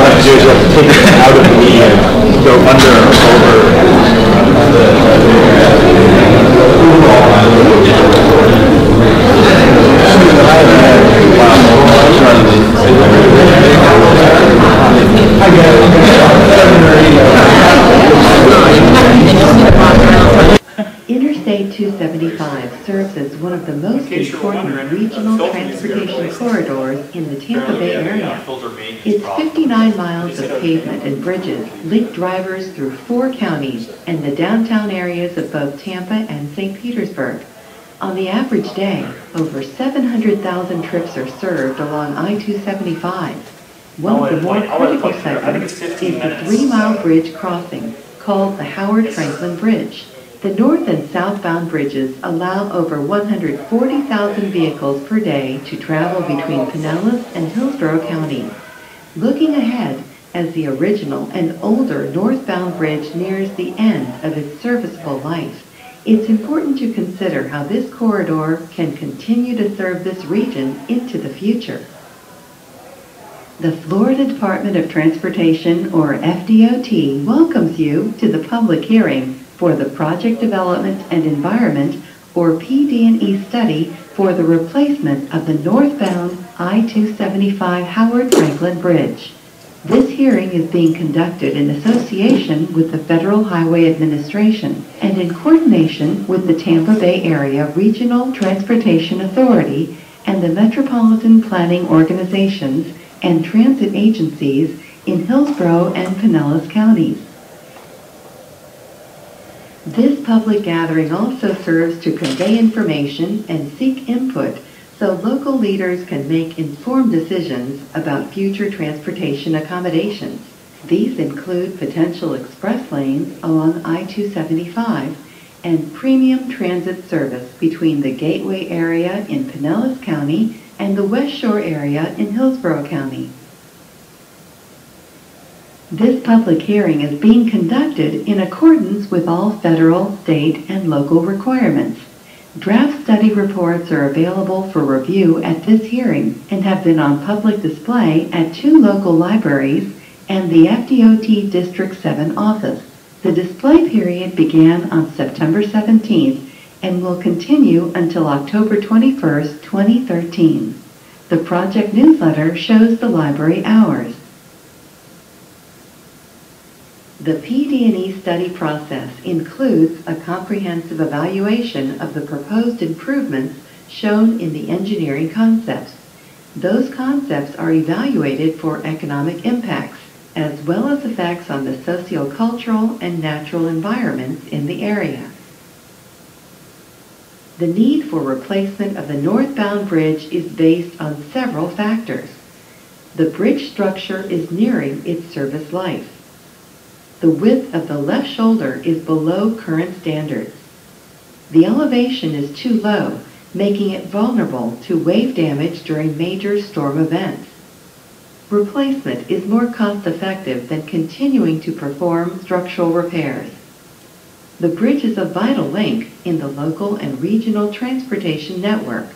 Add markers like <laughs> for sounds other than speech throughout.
you have to do is you have to take it out of the and go under or over. Interstate 275 serves as one of the most important regional the filter needs to be transportation corridors in the Tampa Bay area. Its 59 miles of pavement and bridges link drivers through four counties and the downtown areas of both Tampa and St. Petersburg. On the average day, over 700,000 trips are served along I-275. One of the more I'll let it critical play through. I think segments is the three-mile bridge crossing called the Howard Frankland Bridge. The north and southbound bridges allow over 140,000 vehicles per day to travel between Pinellas and Hillsborough County. Looking ahead, as the original and older northbound bridge nears the end of its serviceable life, it's important to consider how this corridor can continue to serve this region into the future. The Florida Department of Transportation, or FDOT, welcomes you to the public hearing for the Project Development and Environment, or PD&E study for the replacement of the northbound I-275 Howard Frankland Bridge. This hearing is being conducted in association with the Federal Highway Administration and in coordination with the Tampa Bay Area Regional Transportation Authority and the Metropolitan Planning Organizations and transit agencies in Hillsborough and Pinellas counties. This public gathering also serves to convey information and seek input so local leaders can make informed decisions about future transportation accommodations. These include potential express lanes along I-275 and premium transit service between the Gateway area in Pinellas County and the West Shore area in Hillsborough County. This public hearing is being conducted in accordance with all federal, state, and local requirements. Draft study reports are available for review at this hearing and have been on public display at two local libraries and the FDOT District 7 office. The display period began on September 17th and will continue until October 21st, 2013. The project newsletter shows the library hours. The PD&E study process includes a comprehensive evaluation of the proposed improvements shown in the engineering concepts. Those concepts are evaluated for economic impacts, as well as effects on the sociocultural and natural environments in the area. The need for replacement of the northbound bridge is based on several factors. The bridge structure is nearing its service life. The width of the left shoulder is below current standards. The elevation is too low, making it vulnerable to wave damage during major storm events. Replacement is more cost-effective than continuing to perform structural repairs. The bridge is a vital link in the local and regional transportation network.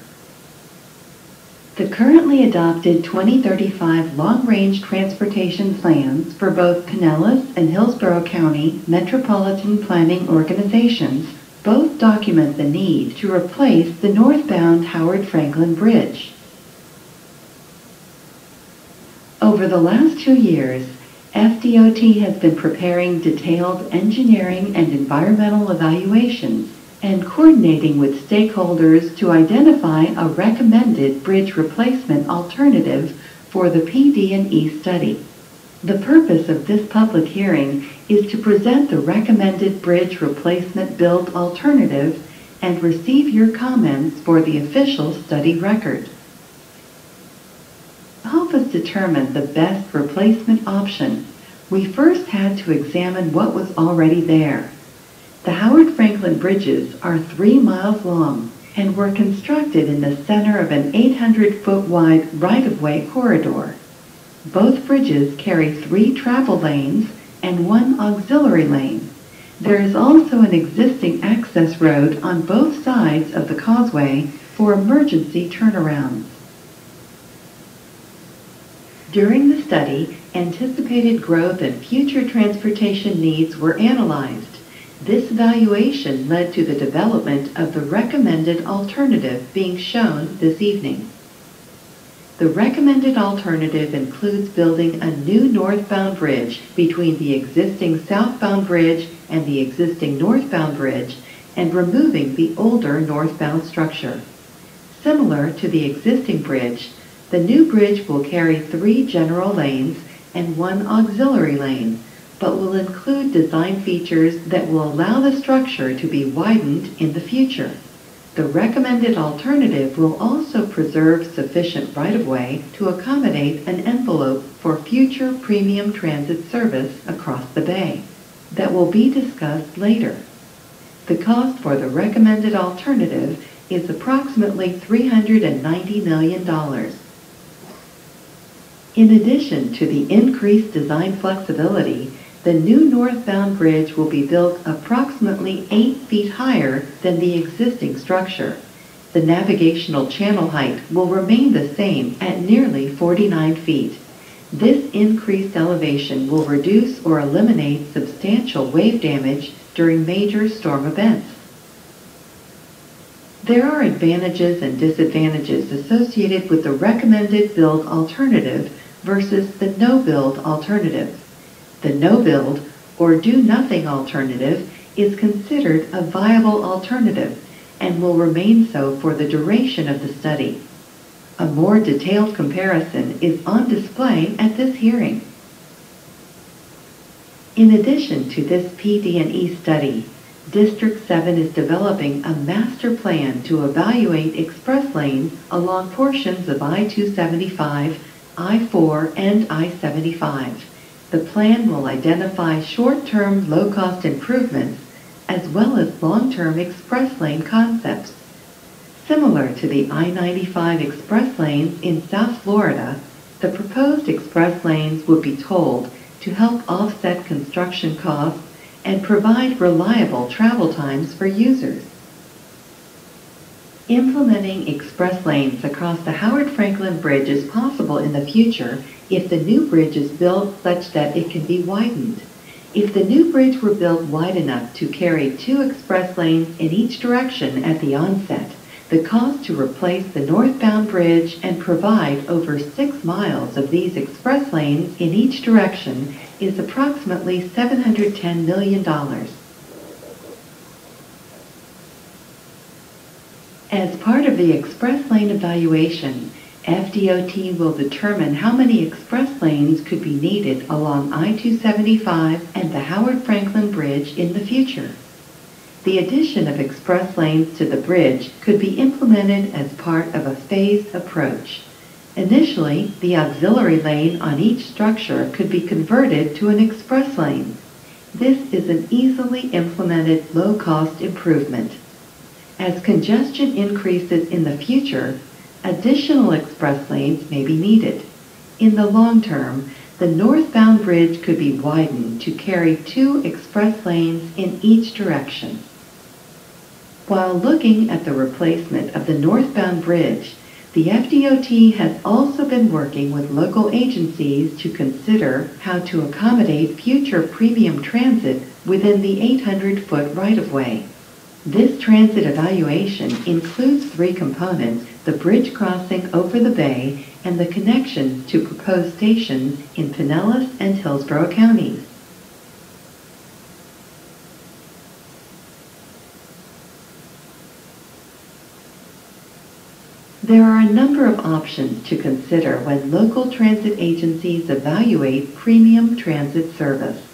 The currently adopted 2035 long-range transportation plans for both Pinellas and Hillsborough County metropolitan planning organizations both document the need to replace the northbound Howard Frankland Bridge. Over the last two years, FDOT has been preparing detailed engineering and environmental evaluations and coordinating with stakeholders to identify a recommended bridge replacement alternative for the PD&E study. The purpose of this public hearing is to present the recommended bridge replacement build alternative and receive your comments for the official study record. To help us determine the best replacement option, we first had to examine what was already there. The Howard Frankland bridges are three miles long and were constructed in the center of an 800-foot wide right-of-way corridor. Both bridges carry three travel lanes and one auxiliary lane. There is also an existing access road on both sides of the causeway for emergency turnarounds. During the study, anticipated growth and future transportation needs were analyzed. This valuation led to the development of the recommended alternative being shown this evening. The recommended alternative includes building a new northbound bridge between the existing southbound bridge and the existing northbound bridge and removing the older northbound structure. Similar to the existing bridge, the new bridge will carry three general lanes and one auxiliary lane, but will include design features that will allow the structure to be widened in the future. The recommended alternative will also preserve sufficient right-of-way to accommodate an envelope for future premium transit service across the bay that will be discussed later. The cost for the recommended alternative is approximately $390 million. In addition to the increased design flexibility, the new northbound bridge will be built approximately 8 feet higher than the existing structure. The navigational channel height will remain the same at nearly 49 feet. This increased elevation will reduce or eliminate substantial wave damage during major storm events. There are advantages and disadvantages associated with the recommended build alternative versus the no-build alternative. The no-build or do-nothing alternative is considered a viable alternative and will remain so for the duration of the study. A more detailed comparison is on display at this hearing. In addition to this PD&E study, District 7 is developing a master plan to evaluate express lanes along portions of I-275, I-4, and I-75. The plan will identify short-term low-cost improvements as well as long-term express lane concepts. Similar to the I-95 express lanes in South Florida, the proposed express lanes would be tolled to help offset construction costs and provide reliable travel times for users. Implementing express lanes across the Howard Frankland Bridge is possible in the future if the new bridge is built such that it can be widened. If the new bridge were built wide enough to carry two express lanes in each direction at the onset, the cost to replace the northbound bridge and provide over six miles of these express lanes in each direction is approximately $710 million. As part of the express lane evaluation, FDOT will determine how many express lanes could be needed along I-275 and the Howard Frankland Bridge in the future. The addition of express lanes to the bridge could be implemented as part of a phased approach. Initially, the auxiliary lane on each structure could be converted to an express lane. This is an easily implemented low-cost improvement. As congestion increases in the future, additional express lanes may be needed. In the long term, the northbound bridge could be widened to carry two express lanes in each direction. While looking at the replacement of the northbound bridge, the FDOT has also been working with local agencies to consider how to accommodate future premium transit within the 800-foot right-of-way. This transit evaluation includes three components, the bridge crossing over the bay and the connection to proposed stations in Pinellas and Hillsborough counties. There are a number of options to consider when local transit agencies evaluate premium transit service.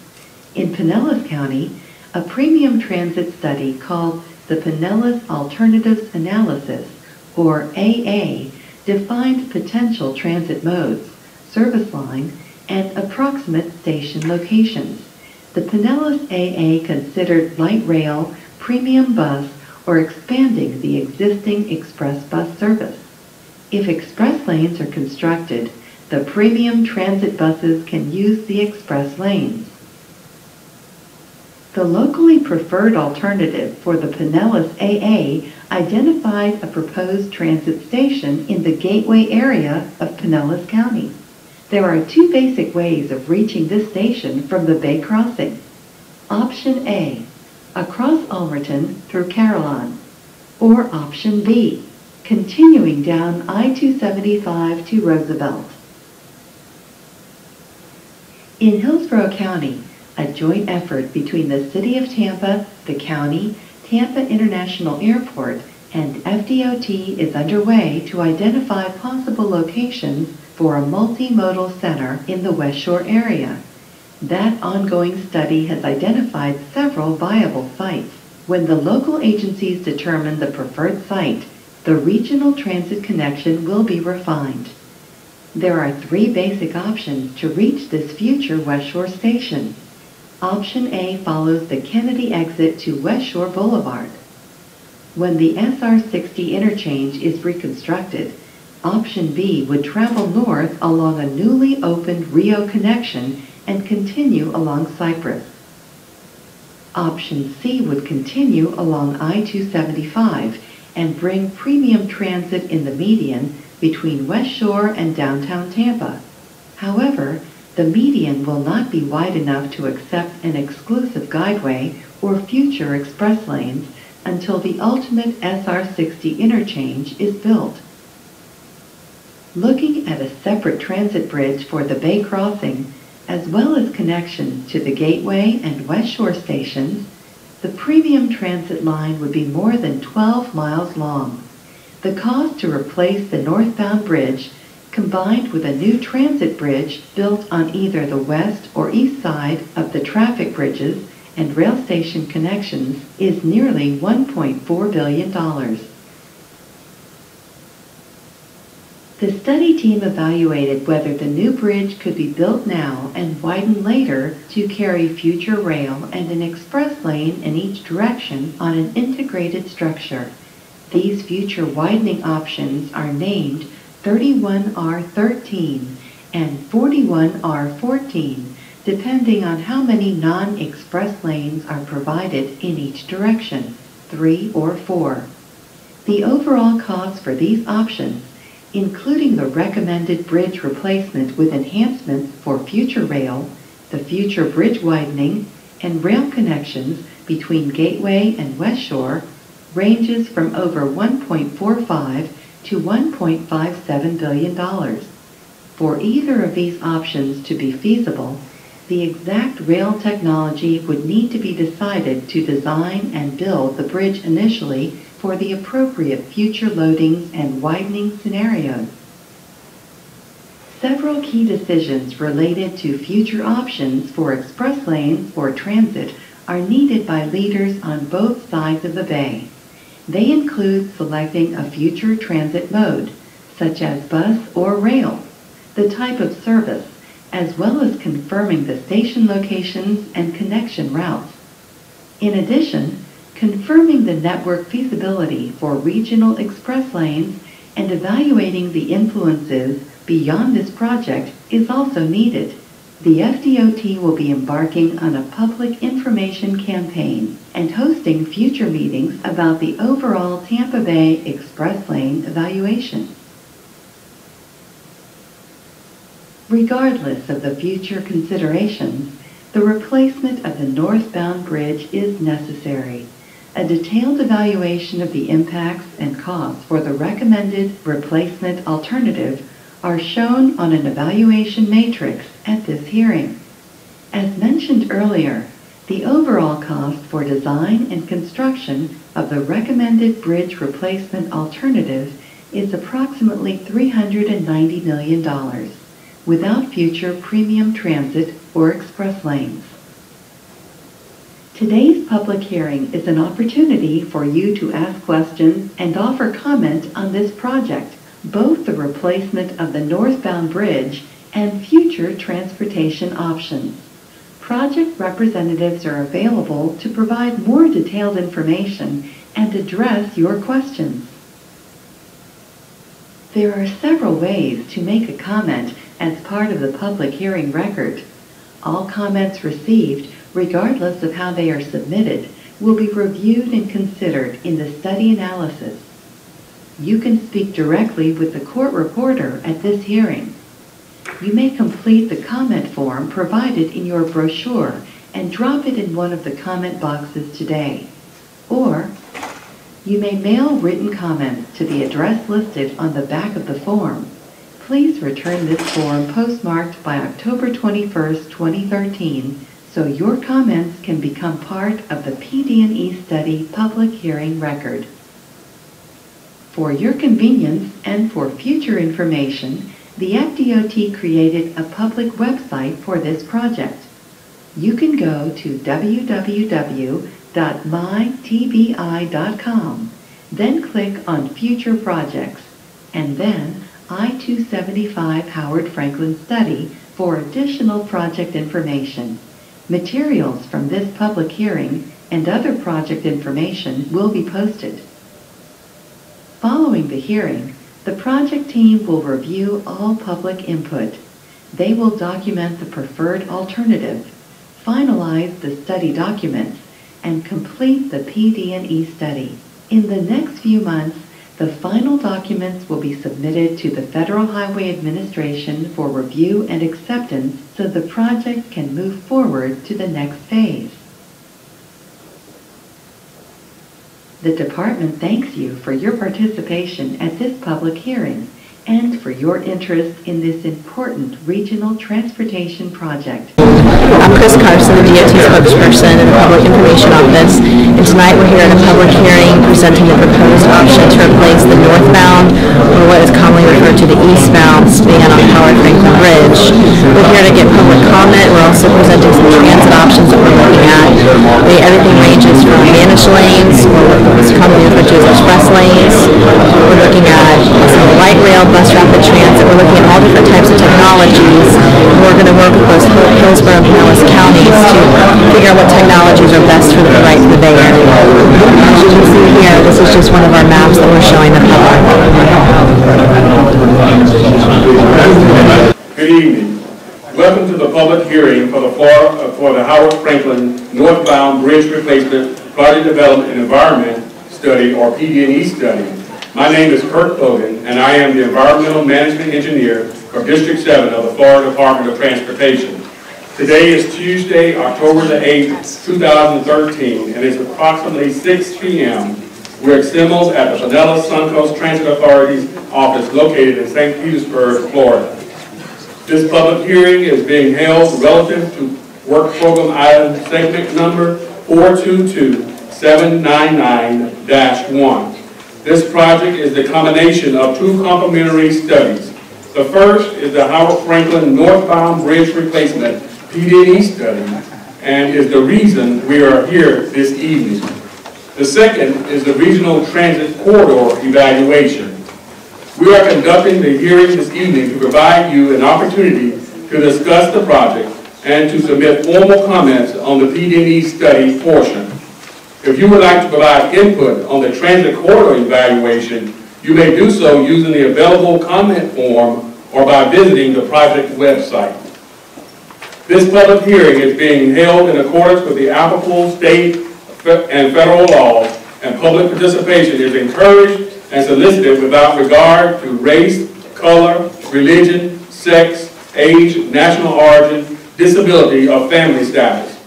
In Pinellas County, a premium transit study called the Pinellas Alternatives Analysis, or AA, defined potential transit modes, service line, and approximate station locations. The Pinellas AA considered light rail, premium bus, or expanding the existing express bus service. If express lanes are constructed, the premium transit buses can use the express lanes. The locally preferred alternative for the Pinellas AA identified a proposed transit station in the gateway area of Pinellas County. There are two basic ways of reaching this station from the Bay Crossing. Option A, across Ulmerton through Carillon. Or option B, continuing down I-275 to Roosevelt. In Hillsborough County, a joint effort between the City of Tampa, the county, Tampa International Airport, and FDOT is underway to identify possible locations for a multimodal center in the West Shore area. That ongoing study has identified several viable sites. When the local agencies determine the preferred site, the regional transit connection will be refined. There are three basic options to reach this future West Shore station. Option A follows the Kennedy exit to West Shore Boulevard. When the SR60 interchange is reconstructed, Option B would travel north along a newly opened Rio connection and continue along Cypress. Option C would continue along I-275 and bring premium transit in the median between West Shore and downtown Tampa. However, the median will not be wide enough to accept an exclusive guideway or future express lanes until the ultimate SR60 interchange is built. Looking at a separate transit bridge for the Bay Crossing, as well as connections to the Gateway and West Shore stations, the premium transit line would be more than 12 miles long. The cost to replace the northbound bridge, combined with a new transit bridge built on either the west or east side of the traffic bridges and rail station connections, is nearly $1.4 billion. The study team evaluated whether the new bridge could be built now and widened later to carry future rail and an express lane in each direction on an integrated structure. These future widening options are named 31R13 and 41R14, depending on how many non-express lanes are provided in each direction, three or four. The overall cost for these options including the recommended bridge replacement with enhancements for future rail, the future bridge widening, and rail connections between Gateway and West Shore, ranges from over 1.45 to 1.57 billion dollars. For either of these options to be feasible, the exact rail technology would need to be decided to design and build the bridge initially for the appropriate future loadings and widening scenarios. Several key decisions related to future options for express lanes or transit are needed by leaders on both sides of the bay. They include selecting a future transit mode, such as bus or rail, the type of service, as well as confirming the station locations and connection routes. In addition, confirming the network feasibility for regional express lanes and evaluating the influences beyond this project is also needed. The FDOT will be embarking on a public information campaign and hosting future meetings about the overall Tampa Bay Express Lane evaluation. Regardless of the future considerations, the replacement of the northbound bridge is necessary a detailed evaluation of the impacts and costs for the recommended replacement alternative are shown on an evaluation matrix at this hearing. As mentioned earlier, the overall cost for design and construction of the recommended bridge replacement alternative is approximately $390 million without future premium transit or express lanes. Today's public hearing is an opportunity for you to ask questions and offer comment on this project, both the replacement of the northbound bridge and future transportation options. Project representatives are available to provide more detailed information and address your questions. There are several ways to make a comment as part of the public hearing record. All comments received regardless of how they are submitted, will be reviewed and considered in the study analysis. You can speak directly with the court reporter at this hearing. You may complete the comment form provided in your brochure and drop it in one of the comment boxes today. Or, you may mail written comments to the address listed on the back of the form. Please return this form postmarked by October 21, 2013, so your comments can become part of the PD&E study public hearing record. For your convenience and for future information, the FDOT created a public website for this project. You can go to www.mytbi.com, then click on Future Projects, and then I-275 Howard Frankland Study for additional project information. Materials from this public hearing and other project information will be posted. Following the hearing, the project team will review all public input. They will document the preferred alternative, finalize the study documents, and complete the PD&E study. In the next few months, the final documents will be submitted to the Federal Highway Administration for review and acceptance so the project can move forward to the next phase. The department thanks you for your participation at this public hearing and for your interest in this important regional transportation project. I'm Chris Carson, the DOT spokesperson in the Public Information Office, and tonight we're here at a public hearing presenting the proposed option to replace the northbound, or what is commonly referred to the eastbound, span on Howard Frankland Bridge. We're here to get public comment. We're also presenting some transit options that we're looking at. We, everything ranges from managed lanes. We're looking at some light rail, bus rapid transit. We're looking at all different types of technologies. We're going to work with both Hill- Hillsborough and Pinellas counties to figure out what technologies are best for the right the Bay Area. As you can see here, this is just one of our maps that we're showing the public. Good evening. Welcome to the public hearing for the for the Howard Frankland northbound bridge replacement project development and environment study, or PD&E study. My name is Kurt Logan, and I am the environmental management engineer for District 7 of the Florida Department of Transportation. Today is Tuesday, October the 8th, 2013, and it's approximately 6 p.m. We're assembled at the Pinellas Suncoast Transit Authority's office located in St. Petersburg, Florida. This public hearing is being held relative to work program item segment number 422-799-1. This project is the combination of two complementary studies. The first is the Howard Frankland northbound bridge replacement PD&E study and is the reason we are here this evening. The second is the regional transit corridor evaluation. We are conducting the hearing this evening to provide you an opportunity to discuss the project and to submit formal comments on the PD&E study portion. If you would like to provide input on the transit corridor evaluation, you may do so using the available comment form or by visiting the project website. This public hearing is being held in accordance with the applicable state and federal laws, and public participation is encouraged and solicited without regard to race, color, religion, sex, age, national origin, disability, or family status.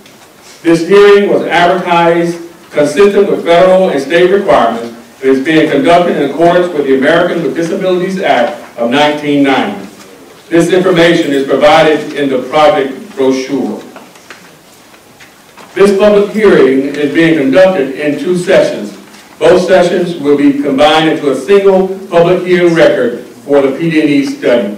This hearing was advertised consistent with federal and state requirements and is being conducted in accordance with the Americans with Disabilities Act of 1990. This information is provided in the project brochure. This public hearing is being conducted in two sessions. Both sessions will be combined into a single public hearing record for the PD&E study.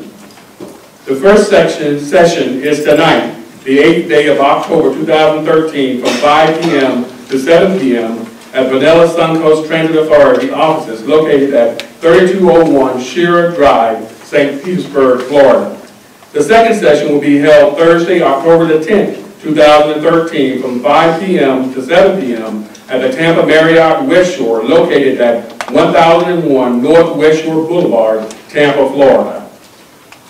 The first section, session is tonight, the 8th day of October 2013, from 5 p.m. to 7 p.m. at Pinellas Suncoast Transit Authority offices located at 3201 Scherer Drive, St. Petersburg, Florida. The second session will be held Thursday, October the 10th, 2013, from 5 p.m. to 7 p.m. at the Tampa Marriott West Shore located at 1001 North West Shore Boulevard, Tampa, Florida.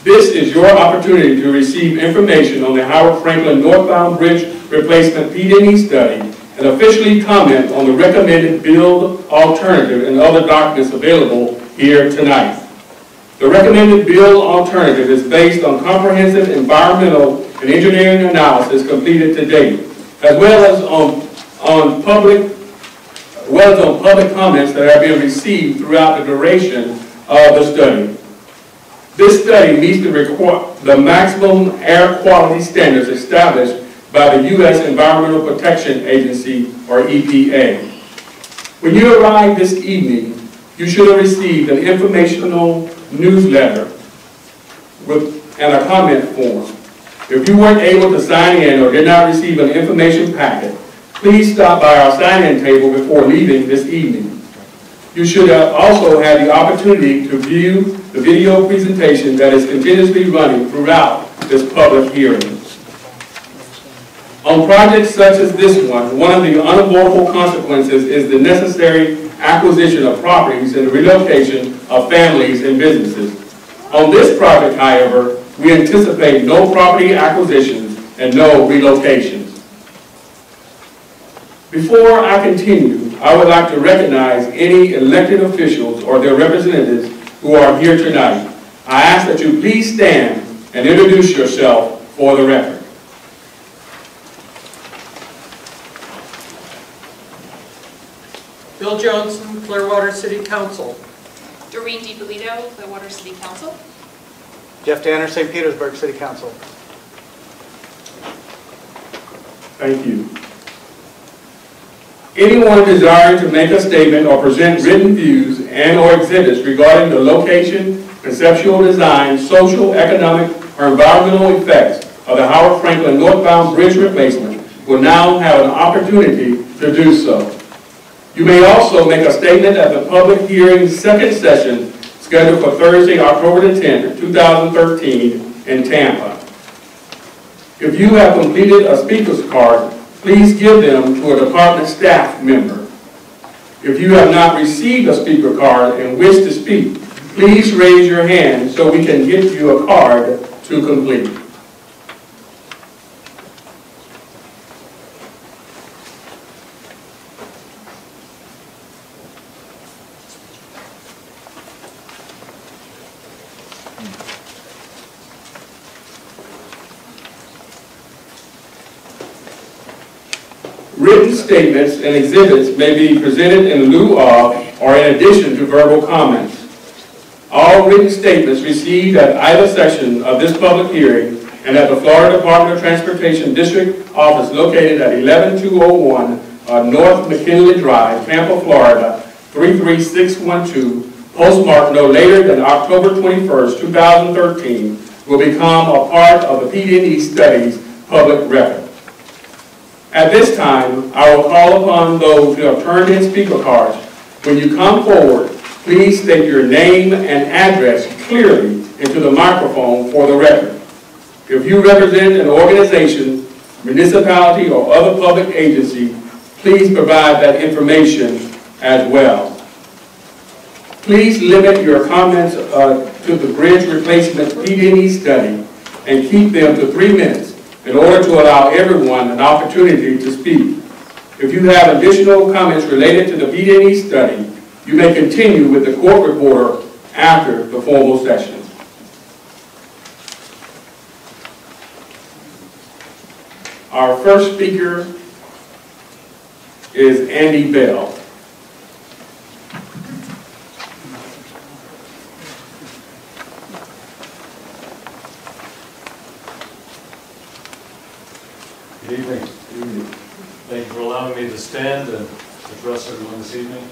This is your opportunity to receive information on the Howard Frankland northbound bridge replacement PD&E study and officially comment on the recommended build alternative and other documents available here tonight. The recommended bill alternative is based on comprehensive environmental and engineering analysis completed to date, as well as on, on public, as well as on public comments that have been received throughout the duration of the study. This study meets the the maximum air quality standards established by the U.S. Environmental Protection Agency, or EPA. When you arrived this evening, you should have received an informational newsletter with, and a comment form. If you weren't able to sign in or did not receive an information packet, please stop by our sign-in table before leaving this evening. You should have also had the opportunity to view the video presentation that is continuously running throughout this public hearing. On projects such as this one, one of the unavoidable consequences is the necessary acquisition of properties and the relocation of families and businesses. On this project, however, we anticipate no property acquisitions and no relocations. Before I continue, I would like to recognize any elected officials or their representatives who are here tonight. I ask that you please stand and introduce yourself for the record. Bill Jonson, Clearwater City Council. Doreen DiPolito, Clearwater City Council. Jeff Danner, St. Petersburg City Council. Thank you. Anyone desiring to make a statement or present written views and/or exhibits regarding the location, conceptual design, social, economic, or environmental effects of the Howard Frankland northbound bridge replacement will now have an opportunity to do so. You may also make a statement at the public hearing's second session scheduled for Thursday, October the 10th, 2013 in Tampa. If you have completed a speaker's card, please give them to a department staff member. If you have not received a speaker card and wish to speak, please raise your hand so we can get you a card to complete. Written statements and exhibits may be presented in lieu of or in addition to verbal comments. All written statements received at either session of this public hearing and at the Florida Department of Transportation District Office located at 11201 uh, North McKinley Drive, Tampa, Florida, 33612, postmarked no later than October 21st, 2013, will become a part of the PD&E study's public record. At this time, I will call upon those who have turned in speaker cards. When you come forward, please state your name and address clearly into the microphone for the record. If you represent an organization, municipality, or other public agency, please provide that information as well. Please limit your comments uh, to the bridge replacement PD&E study and keep them to three minutes in order to allow everyone an opportunity to speak. If you have additional comments related to the PD&E study, you may continue with the court reporter after the formal session. Our first speaker is Andy Bell. Good evening. Thank you for allowing me to stand and address everyone this evening.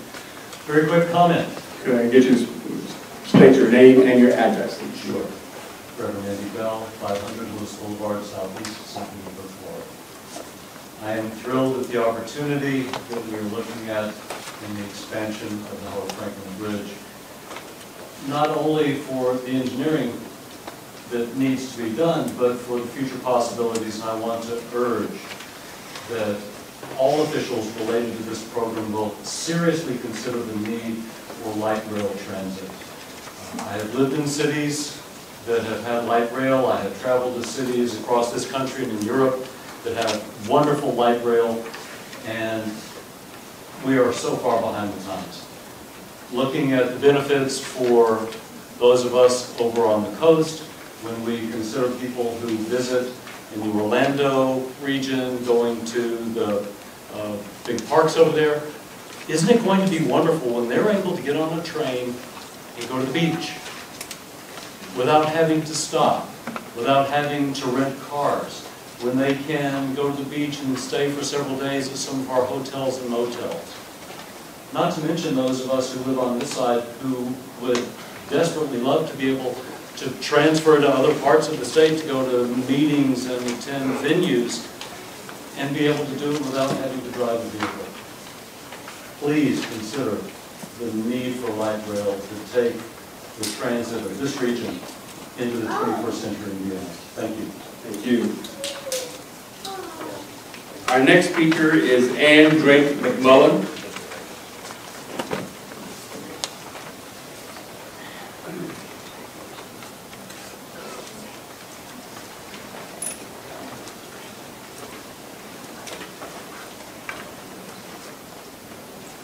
Very quick comment. Could I get you to state your name and your address? Sure. Reverend Andy Bell, 500 Lewis Boulevard, Southeast, St. Petersburg, Florida. I am thrilled at the opportunity that we are looking at in the expansion of the Howard Frankland Bridge, not only for the engineering that needs to be done, but for the future possibilities, and I want to urge that all officials related to this program will seriously consider the need for light rail transit. Uh, I have lived in cities that have had light rail, I have traveled to cities across this country and in Europe that have wonderful light rail, and we are so far behind the times. Looking at the benefits for those of us over on the coast, when we consider people who visit in the Orlando region, going to the uh, big parks over there, isn't it going to be wonderful when they're able to get on a train and go to the beach without having to stop, without having to rent cars, when they can go to the beach and stay for several days at some of our hotels and motels? Not to mention those of us who live on this side who would desperately love to be able to transfer to other parts of the state to go to meetings and attend venues and be able to do it without having to drive a vehicle. Please consider the need for light rail to take the transit of this region into the 21st century and beyond. Thank you. Thank you. Our next speaker is Anne Drake McMullen.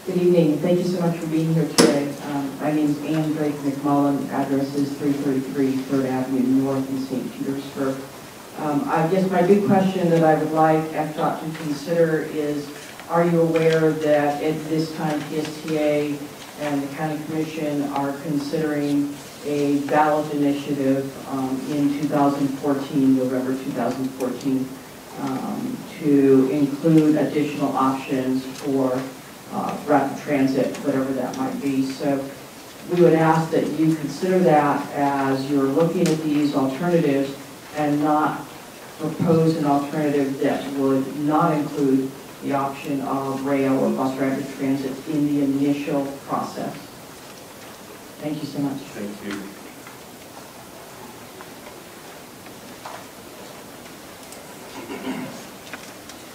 Good evening. Thank you so much for being here today. Um, My name is Ann Drake McMullen. Address is 333 Third Avenue North in St. Petersburg. Um, I guess my big question that I would like FDOT to consider is, are you aware that at this time PSTA and the county commission are considering a ballot initiative um, in 2014, November 2014, um, to include additional options for uh, rapid transit, whatever that might be. So we would ask that you consider that as you're looking at these alternatives and not propose an alternative that would not include the option of rail or bus rapid transit in the initial process. Thank you so much. Thank you.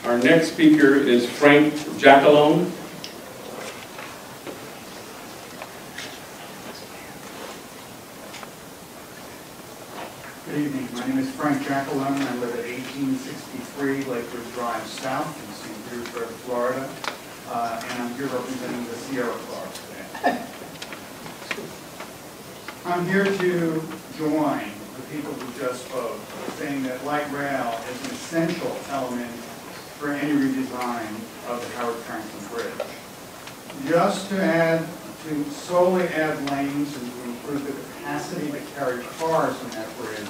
Our next speaker is Frank Jackalone. Good evening, my name is Frank Jackalone, I live at 1863 Lakewood Drive South in St. Petersburg, Florida, Uh, and I'm here representing the Sierra Club today. I'm here to join the people who just spoke, saying that light rail is an essential element for any redesign of the Howard Frankland Bridge. Just to add, to solely add lanes and to improve the capacity to carry cars on that bridge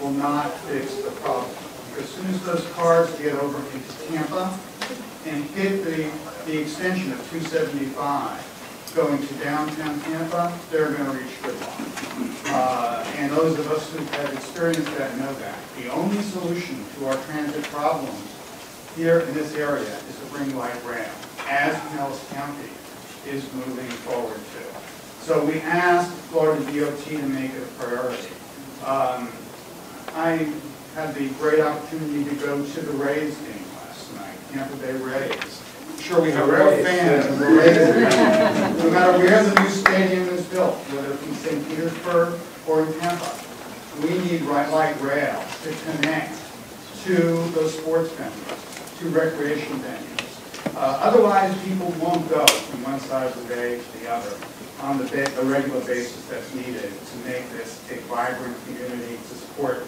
will not fix the problem. As soon as those cars get over into Tampa and hit the, the extension of 275 going to downtown Tampa, they're going to reach Goodline. Uh, And those of us who have experienced that know that. The only solution to our transit problems here in this area is to bring light rail, as Pinellas County is moving forward to. So we asked Florida DOT to make it a priority. Um, I had the great opportunity to go to the Rays game last night, Tampa Bay Rays. Sure, we have We're a Rays. fan of the Rays. No matter where the new stadium is built, whether it's in St. Petersburg or in Tampa, we need right light rail to connect to those sports venues, to recreation venues. Uh, Otherwise, people won't go from one side of the bay to the other on the a regular basis that's needed to make this a vibrant community to support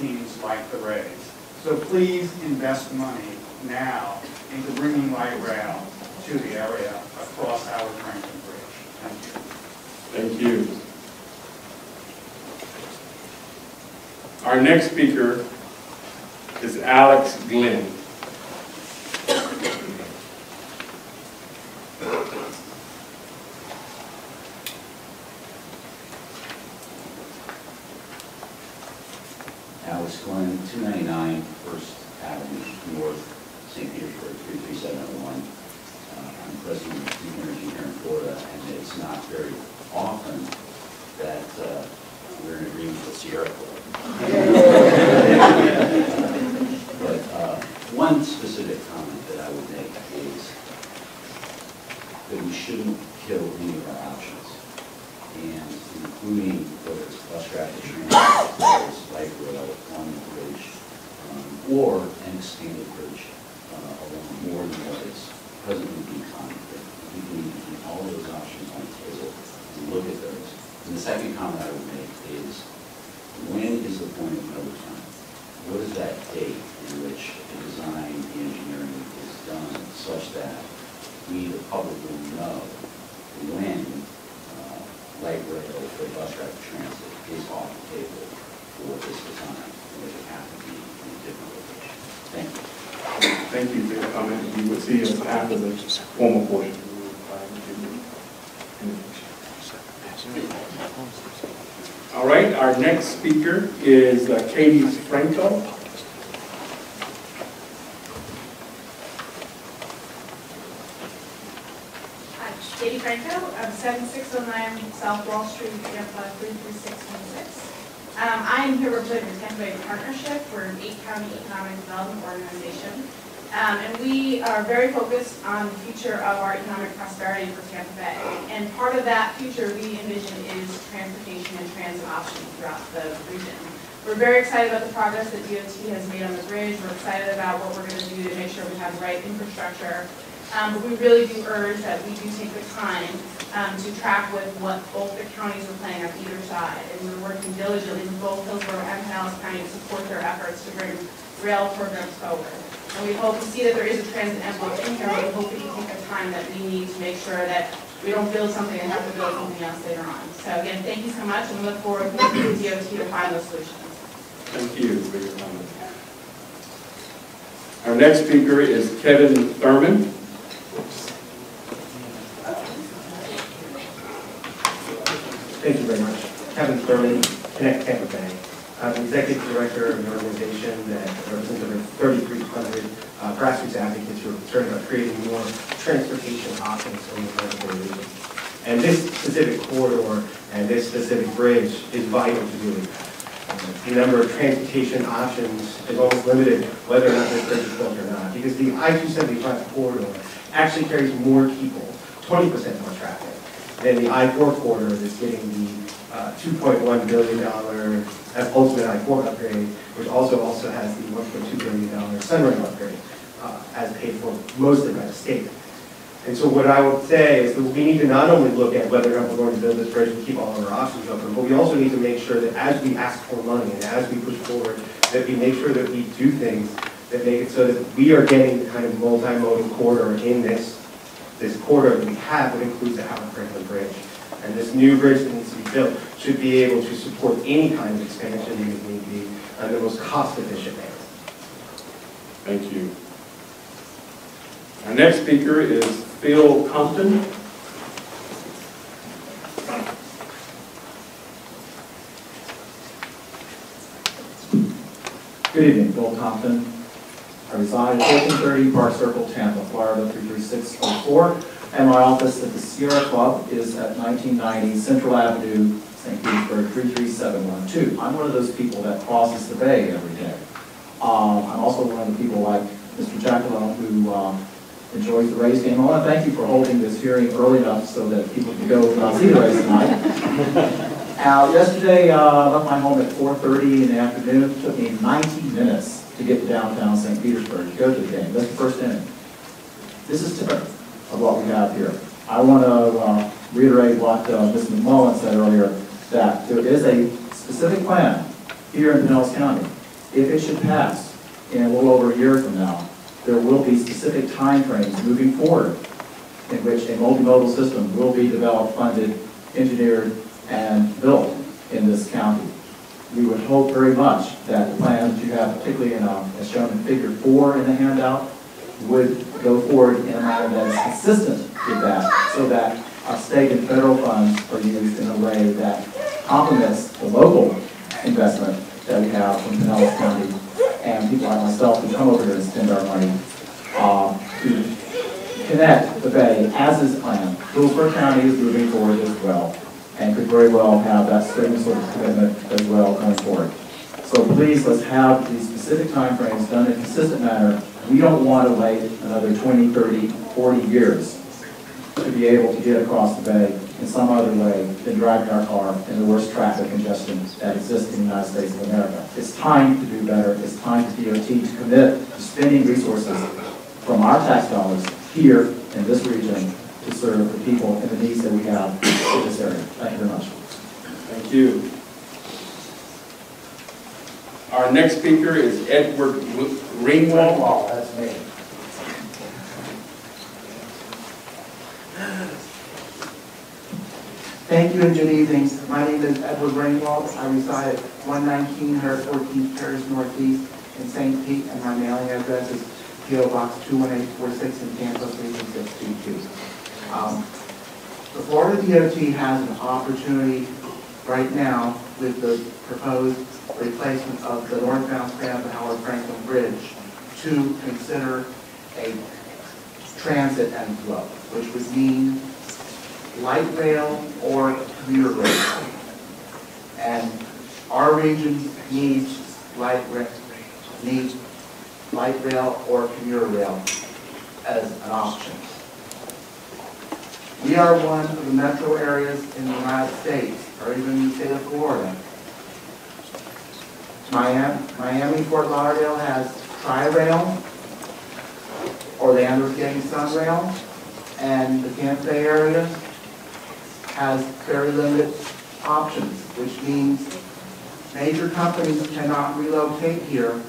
teams like the Rays. So please invest money now into bringing light rail to the area across Howard Frankland Bridge. Thank you. Thank you. Our next speaker is Alex Glenn. Alex Glenn, 299 First Avenue North, St. Petersburg, 33701. Uh, I'm president of Clean Energy here in Florida, and it's not very often that uh, we're in agreement with Sierra Club. But uh, one specific comment that I would make is that we shouldn't kill any of our options and including whether it's bus traffic transit, whether it's light rail on the bridge, um, or an expanded bridge uh, along more than what is presently being contemplated. I think we need to keep all of those options on the table and look at those. And the second comment I would make is, when is the point of no return? What is that date in which the design, the engineering is done such that we, the public, will know when uh, light rail or bus rapid transit is off the table for this design, and if it has to be in a different location? Thank you. Thank you for your comment. We would see us after the formal portion. All right, our next speaker is uh, Katie Franco. Hi, Katie Franco, I'm 7609 South Wall Street, Tampa 33616. Um, I am here representing the Tampa Bay Partnership. We're an eight-county economic development organization. Um, And we are very focused on the future of our economic prosperity for Tampa Bay. And part of that future we envision is transportation and transit options throughout the region. We're very excited about the progress that DOT has made on the bridge. We're excited about what we're going to do to make sure we have the right infrastructure um, But we really do urge that we do take the time um, to track with what both the counties are planning on either side. And we're working diligently with both Hillsborough and Pinellas County to support their efforts to bring rail programs forward. And we hope to see that there is a transit envelope in here, but we hope we can take the time that we need to make sure that we don't build something and have to build something else later on. So again, thank you so much, and we look forward to working with DOT to find those solutions. Thank you for your comment. Our next speaker is Kevin Thurman. Thank you very much. Kevin Thurman, Connect Tampa Bay. I'm the executive director of an organization that represents over 3,300 uh, grassroots advocates who are concerned about creating more transportation options in the Bay region. And this specific corridor and this specific bridge is vital to doing that. Uh, The number of transportation options is almost limited whether or not this bridge is built or not, because the I-275 corridor actually carries more people, 20% more traffic, than the I-4 corridor is getting the uh, $2.1 billion uh, ultimate I-4 upgrade, which also also has the $1.2 billion Sunrail upgrade, uh, as paid for mostly by the state. And so what I would say is that we need to not only look at whether or not we're going to build this bridge and keep all of our options open, but we also need to make sure that as we ask for money and as we push forward, that we make sure that we do things that make it so that we are getting the kind of multimodal corridor in this, this corridor that we have that includes the Howard Frankland Bridge. And this new bridge that needs to be built should be able to support any kind of expansion that need be in the most cost-efficient manner. Thank you. Our next speaker is Phil Compton. Good evening, Phil Compton. I reside at 1430 Park Circle, Tampa, Florida 33604, and my office at the Sierra Club is at 1990 Central Avenue, St. Petersburg 33712. I'm one of those people that crosses the bay every day. Um, I'm also one of the people like Mr. Jackalone who um, enjoys the Rays game. I want to thank you for holding this hearing early enough so that people can go and see the Rays tonight. <laughs> Now, yesterday, uh, I left my home at 4:30 in the afternoon. It took me 90 minutes to get to downtown St. Petersburg to go to the game. That's the first inning. This is typical of what we have here. I want to uh, reiterate what uh, Ms. McMullen said earlier, that there is a specific plan here in Pinellas County. If it should pass in a little over a year from now, there will be specific timeframes moving forward in which a multimodal system will be developed, funded, engineered, and built in this county. We would hope very much that the plans you have, particularly in, um, as shown in figure four in the handout, would go forward in a manner that is consistent with that, so that our state and federal funds are used in a way that complements the local investment that we have from Pinellas County and people like myself who come over here and spend our money uh, to connect the bay as is planned. Hillsborough County is moving forward as well and could very well have that same sort of commitment as well going forward. So please, let's have these specific timeframes done in a consistent manner. We don't want to wait another 20, 30, 40 years to be able to get across the bay in some other way than driving our car in the worst traffic congestion that exists in the United States of America. It's time to do better. It's time for DOT to commit to spending resources from our tax dollars here in this region to serve the people and the needs that we have in this area. Thank you very much. Thank Thank you. Our next speaker is Edward Wi- Ringwald. that's me. Thank you and good evening. My name is Edward Rainwald. I reside at 119 Harris 14th Terrace Northeast in St. Pete, and my mailing address is PO Box 21846 in Tampa 31622. Um, The Florida DOT has an opportunity right now with the proposed replacement of the northbound span of the Howard Frankland Bridge to consider a transit envelope, which would mean light rail or commuter rail. And our region needs light rail, needs light rail or commuter rail as an option. We are one of the metro areas in the United States, or even the state of Florida. Miami, Miami, Fort Lauderdale has Tri-Rail, Orlando's getting Sunrail, and the Tampa Bay area has very limited options, which means major companies cannot relocate here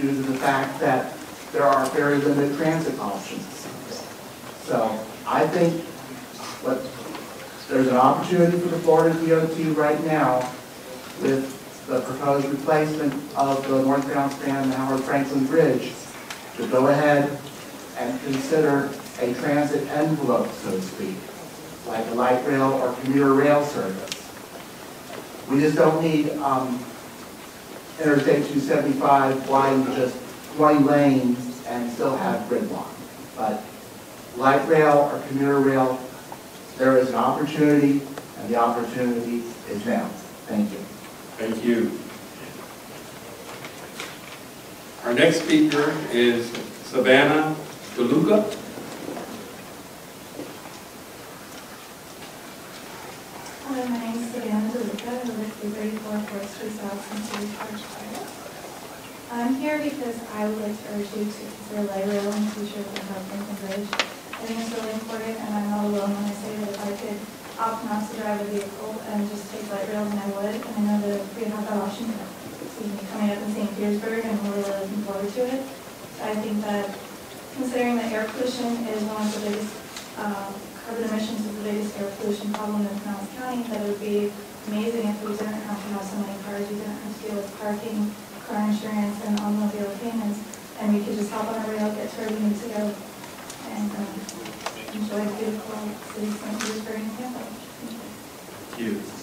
due to the fact that there are very limited transit options. So I think what, there's an opportunity for the Florida DOT right now with the proposed replacement of the northbound span the Howard Frankland Bridge to go ahead and consider a transit envelope, so to speak like a light rail or commuter rail service. We just don't need um, Interstate 275 widened just 20 lanes and still have gridlock. But light rail or commuter rail, there is an opportunity, and the opportunity is now. Thank you. Thank you. Our next speaker is Savannah DeLuca. Hello, my name is Savannah DeLuca. I live at 334 Fourth Street South in City Park, Florida. I'm here because I would like to urge you to consider light rail in the future of the Howard Frankland Bridge. I think it's really important, and I'm not alone when I say that if I could opt not to drive a vehicle and just take light rail, then I would. And I know that we have that option, coming up in St. Petersburg, and we're really looking forward to it. I think that considering that air pollution is one of the biggest um, carbon emissions is the biggest air pollution problem in Pinellas County, that it would be amazing if we didn't have to have so many cars, we didn't have to deal with parking, car insurance, and automobile payments, and we could just hop on a rail, get to where we need to go, and um, enjoy the beautiful city St. Tampa. Thank you. Thank you.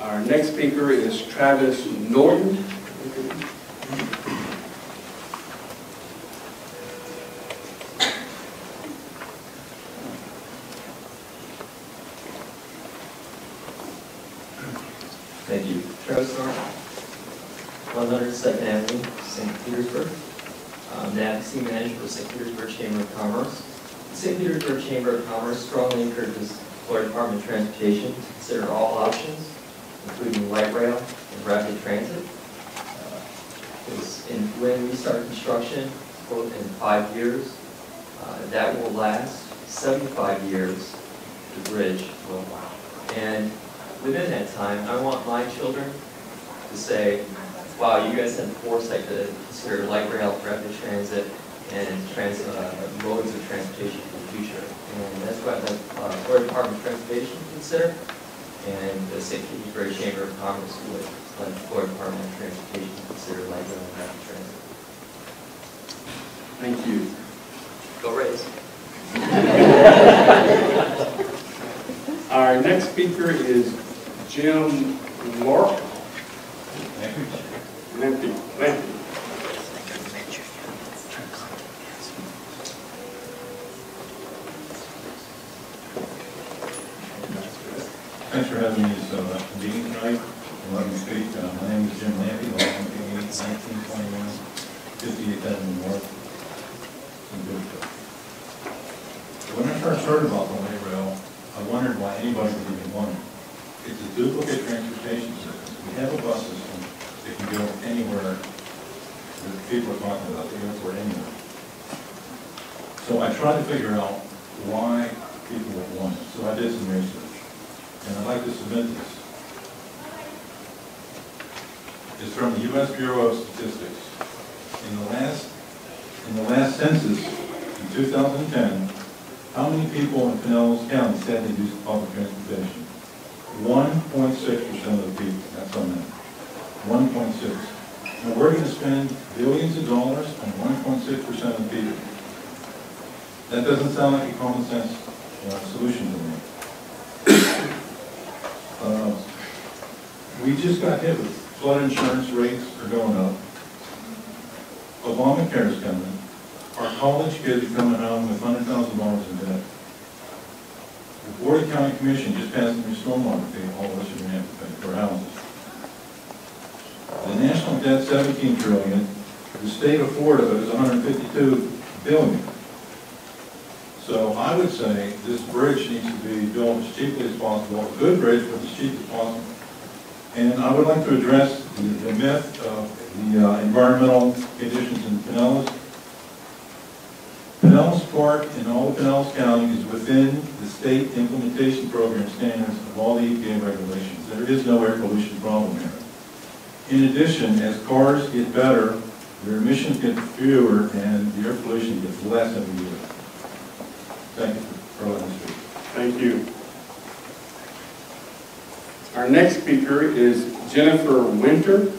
Our next speaker is Travis Norton. Thank you. Travis Norton, 102nd Avenue, St. Petersburg. I'm the advocacy manager for St. Petersburg Chamber of Commerce. The St. Petersburg Chamber of Commerce strongly encourages Florida Department of Transportation to consider all options, including light rail and rapid transit. Uh, in, when we start construction, quote, in five years, uh, that will last 75 years, the bridge will. And within that time, I want my children to say, wow, you guys had the foresight to consider light rail, rapid transit, and trans, uh, modes of transportation for the future. And that's what the uh, Florida Department of Transportation would consider, and the St. Petersburg Chamber of Commerce would let the Florida Department of Transportation consider light rail and rapid transit. Thank you. Go Rays. <laughs> Our next speaker is Jim Lark. Lampy, Lampy. Thanks for having me this uh, meeting tonight. and Let me speak. Uh, My name is Jim Lampy, 1921, 58th Avenue North. in Bridgeville. When I first heard about the light rail, I wondered why anybody would even want it. It's a duplicate transportation system. We have a bus system that can go anywhere that people are talking about, the airport anywhere. So I tried to figure out why people would want it. So I did some research, and I'd like to submit this. It's from the U.S. Bureau of Statistics. In the last, in the last census, in 2010, how many people in Pinellas County said they use public transportation? 1.6% of the people, that's on that. 1.6. Now, we're going to spend billions of dollars on 1.6% of the people. That doesn't sound like a common sense uh, solution to me. Uh, We just got hit with flood insurance rates are going up. Obamacare is coming. Our college kids are coming home with hundred thousand dollars in debt. The Board of County Commission just passed a stormwater fee, all of us are gonna have to pay for houses. The national debt seventeen trillion, the state of Florida is hundred and fifty-two billion. So I would say this bridge needs to be built as cheaply as possible, a good bridge, but as cheap as possible. And I would like to address the the myth of the uh, environmental conditions in Pinellas. Pinellas Park and all of Pinellas County is within the state implementation program standards of all the EPA regulations. There is no air pollution problem here. In addition, as cars get better, their emissions get fewer and the air pollution gets less every year. Thank you for letting me. Thank you. Our next speaker is Jennifer Winter.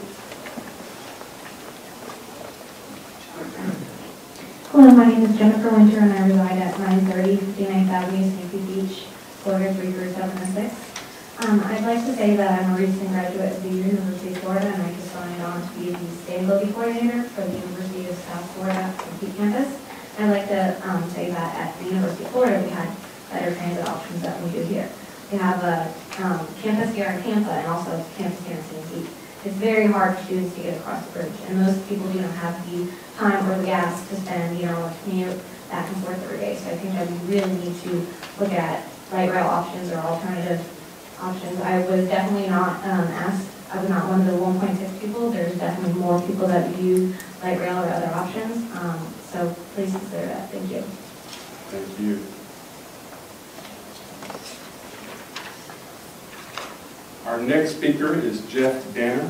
Hello, my name is Jennifer Winter and I reside at 930 59th Avenue, St. Pete Beach, Florida 33706. Um, I'd like to say that I'm a recent graduate of the University of Florida and I just signed on to be the sustainability coordinator for the University of South Florida St. Pete campus. I'd like to um, say that at the University of Florida, we had better transit options than we do here. We have a um, campus here in Tampa and also campus here in St. Pete. It's very hard for students to get across the bridge, and most people do not have the time or the gas to spend, you know, a commute back and forth every day. So I think that we really need to look at light rail options or alternative options. I was definitely not um, asked, I was not one of the 1.6 people. There's definitely more people that use light rail or other options. Um, so please consider that. Thank you. Thank you. Our next speaker is Jeff Danner.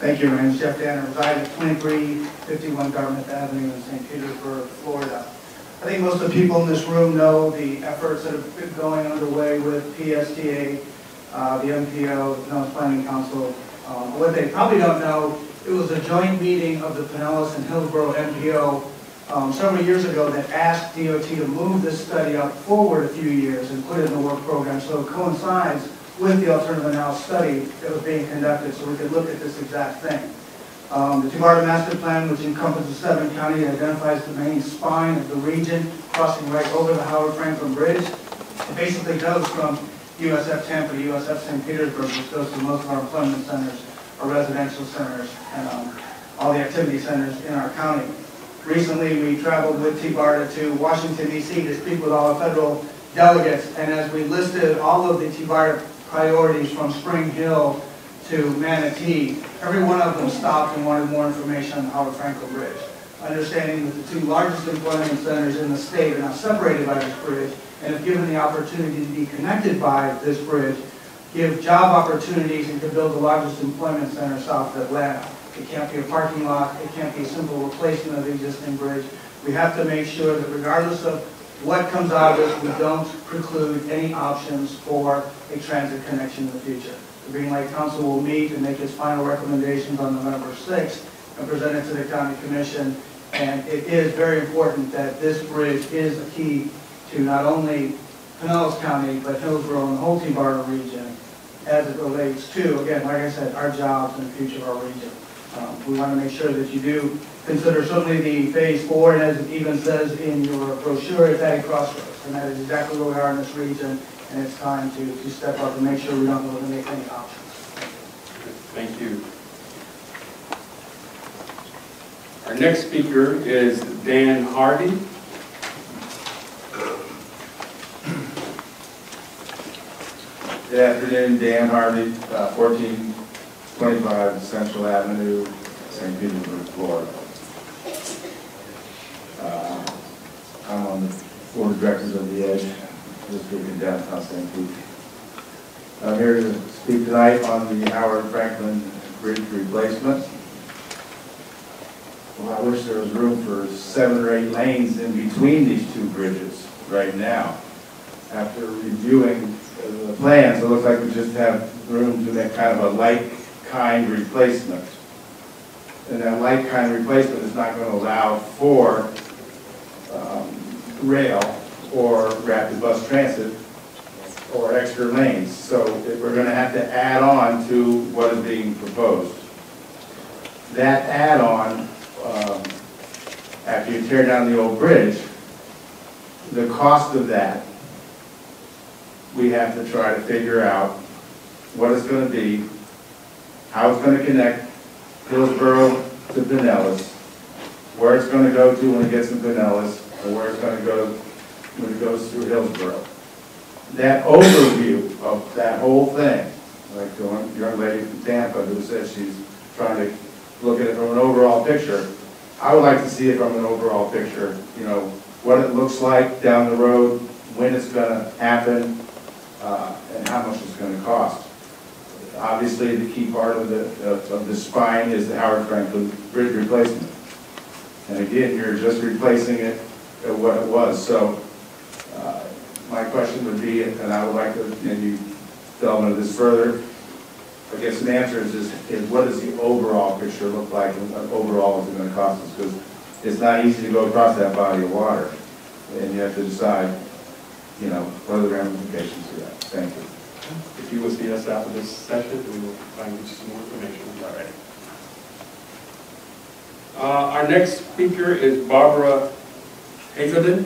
Thank you, my name is Jeff Danner, I reside at 2351 Government Avenue in St. Petersburg, Florida. I think most of the people in this room know the efforts that have been going underway with PSTA, uh, the MPO, the Pinellas Planning Council. Um, What they probably don't know, it was a joint meeting of the Pinellas and Hillsborough MPO um, several years ago that asked DOT to move this study up forward a few years and put it in the work program so it coincides with the alternative analysis study that was being conducted so we could look at this exact thing. Um, The T-BARTA Master Plan, which encompasses seven counties, identifies the main spine of the region, crossing right over the Howard Frankland Bridge. It basically goes from USF Tampa USF St. Petersburg, which goes to most of our employment centers, our residential centers, and um, all the activity centers in our county. Recently, we traveled with T-BARTA to Washington DC to speak with all the federal delegates, and as we listed all of the T-BARTA priorities from Spring Hill to Manatee, every one of them stopped and wanted more information on the Howard Frankland Bridge. Understanding that the two largest employment centers in the state are now separated by this bridge, and if given the opportunity to be connected by this bridge, give job opportunities and to build the largest employment center south of Atlanta. It can't be a parking lot, it can't be a simple replacement of the existing bridge. We have to make sure that regardless of what comes out of this, we don't preclude any options for a transit connection in the future. The Green Lake Council will meet and make its final recommendations on November 6th and present it to the county commission. And it is very important that this bridge is a key to not only Pinellas County, but Hillsborough and the T-Bar region as it relates to, again, like I said, our jobs and the future of our region. Um, We want to make sure that you do consider certainly the phase four, and as it even says in your brochure, it's at a crossroads. And that is exactly where we are in this region, and it's time to, to step up and make sure we don't eliminate any options. Thank you. Our next speaker is Dan Hardy. Good afternoon, Dan Harvey, uh, 1425 Central Avenue, St. Petersburg, Florida. Uh, I'm on the board of directors of the Edge District in downtown St. Pete. I'm here to speak tonight on the Howard Frankland Bridge replacement. Well, I wish there was room for seven or eight lanes in between these two bridges right now. After reviewing the plans, it looks like we just have room to that kind of a like-kind replacement. And that like-kind replacement is not going to allow for um, rail or rapid bus transit or extra lanes. So we're going to have to add on to what is being proposed. That add-on, um, after you tear down the old bridge, the cost of that we have to try to figure out what it's going to be, how it's going to connect Hillsborough to Pinellas, where it's going to go to when it gets to Pinellas, and where it's going to go when it goes through Hillsborough. That overview of that whole thing, like the young lady from Tampa who says she's trying to look at it from an overall picture, I would like to see it from an overall picture, you know, what it looks like down the road, when it's going to happen, uh, and how much it's going to cost. Obviously, the key part of the, of the spine is the Howard Frankland Bridge replacement. And again, you're just replacing it at what it was. So uh, my question would be, and I would like to, and you delve into this further, I guess an answer is, is, is what does the overall picture look like, and what overall is it going to cost us? Because it's not easy to go across that body of water, and you have to decide, you know, what are the ramifications of that. Thank you. If you will see us after this session, we will find you some more information on that. Uh, our next speaker is Barbara Hazelden.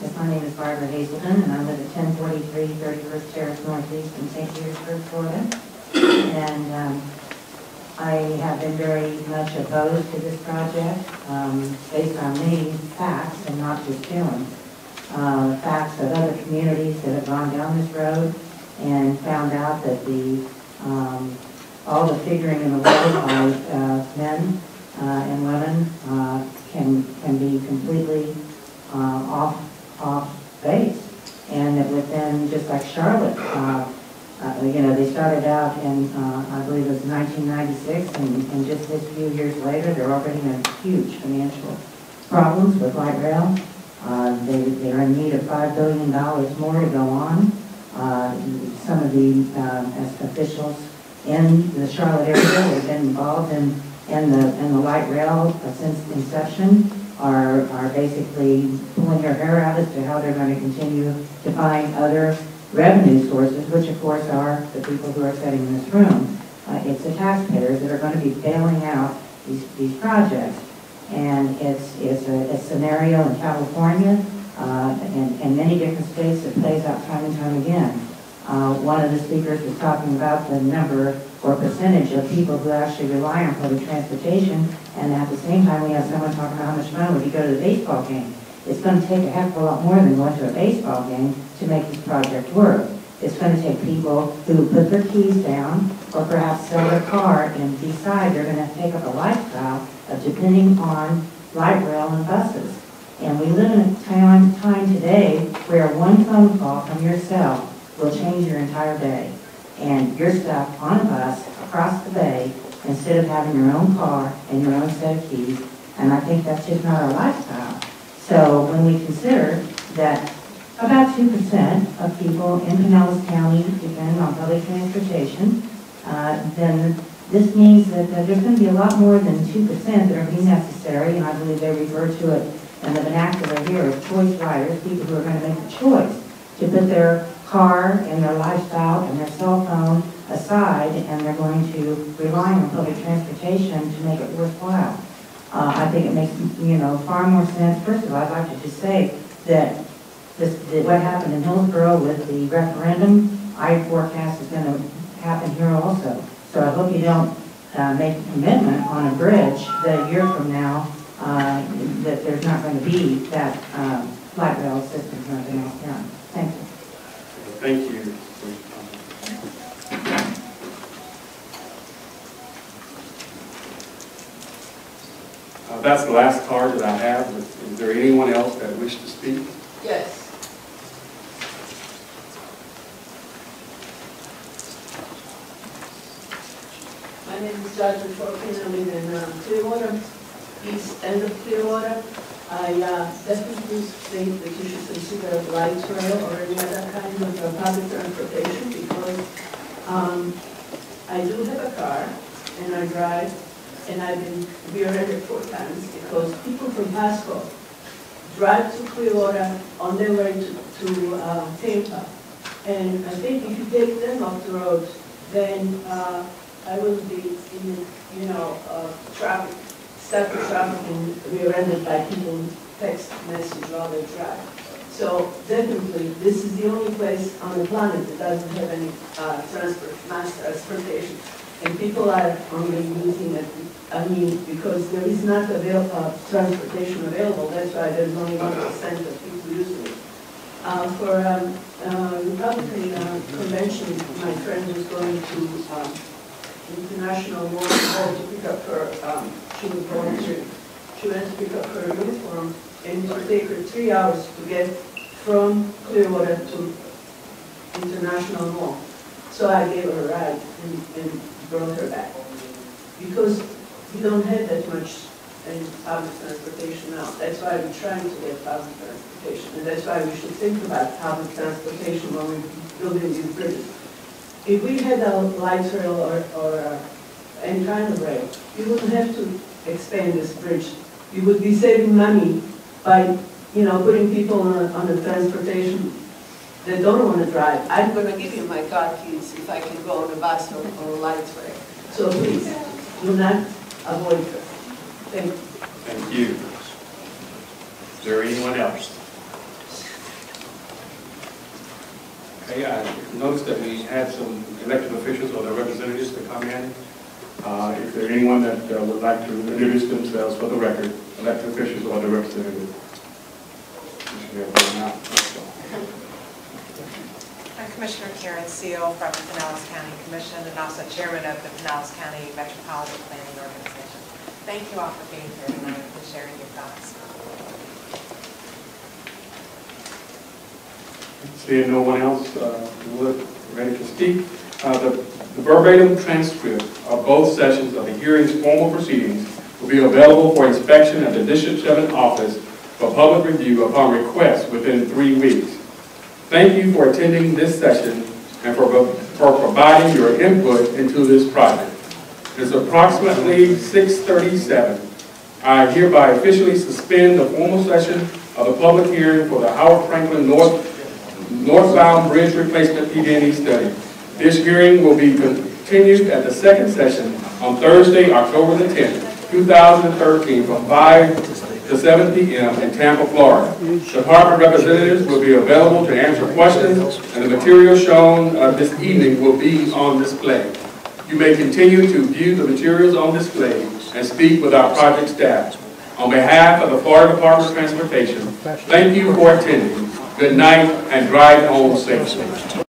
Yes, my name is Barbara Hazelton, and I live at 1043 31st Terrace Northeast in St. Petersburg, Florida. And um, I have been very much opposed to this project, um, based on many facts and not just feelings. Uh, Facts of other communities that have gone down this road and found out that the, um, all the figuring in the world by uh, men uh, and women uh, can, can be completely uh, off, off base. And that within, just like Charlotte, uh, you know, they started out in, uh, I believe it was 1996, and, and just this few years later, they're already in huge financial problems with light rail. Uh, they, they're in need of $5 billion more to go on. Uh, some of the um, officials in the Charlotte area have been involved in, in the, in the light rail uh, since inception are, are basically pulling their hair out as to how they're going to continue to find other revenue sources, which of course are the people who are sitting in this room. Uh, it's the taxpayers that are going to be bailing out these, these projects. And it's, it's a, a scenario in California uh, and, and many different states that plays out time and time again. Uh, one of the speakers was talking about the number or percentage of people who actually rely on public transportation, and at the same time, we have someone talking about how much money would you go to the baseball game. It's going to take a heck of a lot more than going to a baseball game to make this project work. It's going to take people who put their keys down or perhaps sell their car and decide they're going to take up a lifestyle of depending on light rail and buses. And we live in a time, time today where one phone call from your cell will change your entire day. And you're stuck on a bus across the bay instead of having your own car and your own set of keys. And I think that's just not our lifestyle. So when we consider that about 2% of people in Pinellas County depend on public transportation, uh, then this means that there's going to be a lot more than 2% that are being necessary, and I believe they refer to it in the vernacular here as choice riders, people who are going to make a choice to put their car and their lifestyle and their cell phone aside, and they're going to rely on public transportation to make it worthwhile. Uh, I think it makes, you know, far more sense. First of all, I'd like to just say that this, that what happened in Hillsborough with the referendum, I forecast is going to happen here also. So I hope you don't uh, make a commitment on a bridge that a year from now uh, that there's not going to be that um, light rail system for nothing else done. Thank you. Thank you. Uh, That's the last card that I have. Is there anyone else that wish to speak? Yes. My name is Dr. Torkin, I live in uh, Clearwater, east end of Clearwater. I uh, definitely think that you should consider a light rail or any other kind of uh, public transportation because um, I do have a car and I drive and I've been rear-ended four times because people from Pasco drive to Clearwater on their way to, to uh, Tampa. And I think if you take them off the road, then uh, I will be in, you know, uh, traffic, stuck in traffic and rear-ended by people text message while they drive. So definitely, this is the only place on the planet that doesn't have any uh, transport, mass transportation. And people are only using it, I mean, because there is not avail, uh, transportation available, that's why there's only one percent of people using it. Uh, for, um, uh, Republican uh, convention, my friend was going to, um, International War to pick up her, um, she was to, she went to pick up her uniform, and it would take her three hours to get from Clearwater to International Mall. So I gave her a ride and, and brought her back. Because we don't have that much in public transportation now. That's why we're trying to get public transportation, and that's why we should think about public transportation when we're building these bridges. If we had a light rail or, or uh, any kind of rail, we wouldn't have to expand this bridge. We would be saving money by, you know, putting people on, a- on the transportation that don't want to drive. I'm going to give you my car keys if I can go on a bus or, or a light rail. So please, do not avoid it. Thank you. Thank you. Is there anyone else? I noticed that we had some elected officials or their representatives to come in. Uh, If there anyone that uh, would like to introduce themselves for the record, elected officials or their representative. We should have one now. Let's go. I'm Commissioner Karen Seel from the Pinellas County Commission and also Chairman of the Pinellas County Metropolitan Planning Organization. Thank you all for being here tonight and sharing your thoughts. Seeing no one else uh, would, ready to speak, uh, the the verbatim transcript of both sessions of the hearing's formal proceedings will be available for inspection at the District 7 office for public review upon request within three weeks. Thank you for attending this session and for for providing your input into this project. It's approximately 6:37. I hereby officially suspend the formal session of the public hearing for the Howard Frankland North northbound bridge replacement PD&E study. This hearing will be continued at the second session on Thursday, October the 10th, 2013, from 5 to 7 p.m. in Tampa, Florida. Department representatives will be available to answer questions, and the material shown uh, this evening will be on display. You may continue to view the materials on display and speak with our project staff. On behalf of the Florida Department of Transportation, thank you for attending. Good night and drive home safely.